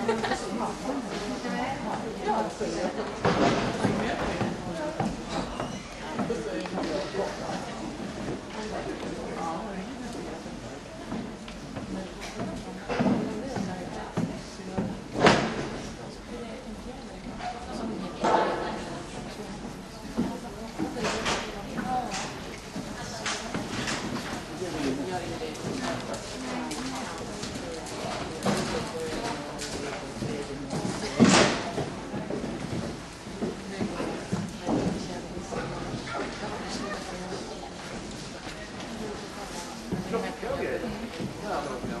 よろしくお願いします。 그냥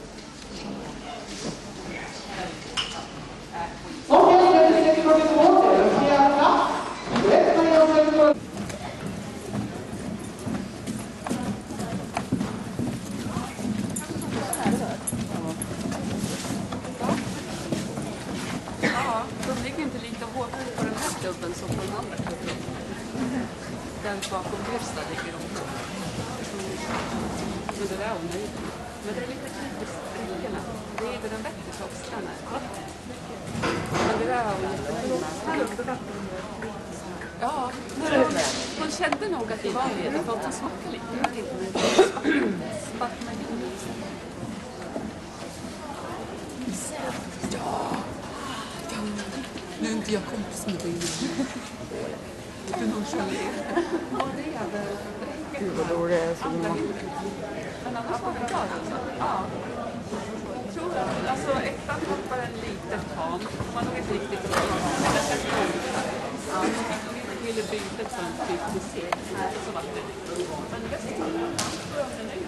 Okej, det är 642. Det är en fjärde plats. Rätt när jag säger Ja, de ligger inte lika hårt på den här klubben som på den andra klubben. Den bakom Bjurstad ligger de på. Men det där är omöjligt. Men det är lite typiskt bräckorna. Det är ju den bättre topstrarna. Men det där har hon jättefina. Ja, hon kände nog att det var det. För att hon smakade lite. Nu är inte jag kompis med dig. Lite nonchalant. Gud vad dålig jag är. Så Men annars var det bra alltså. Ja. Tror alltså, ettan hoppar en liten tam. De har nog inte riktigt bra. Men jag ska Ja. Ville byta ett sånt typ musik. Så var det. Men resten tror jag hon är nöjd.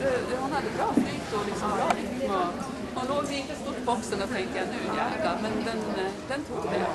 Ja. Eh, Hon hade bra flyt och liksom bra rytm och- låg lite stort på boxen och tänkte jag nu jävlar. Men den, eh, den tog det?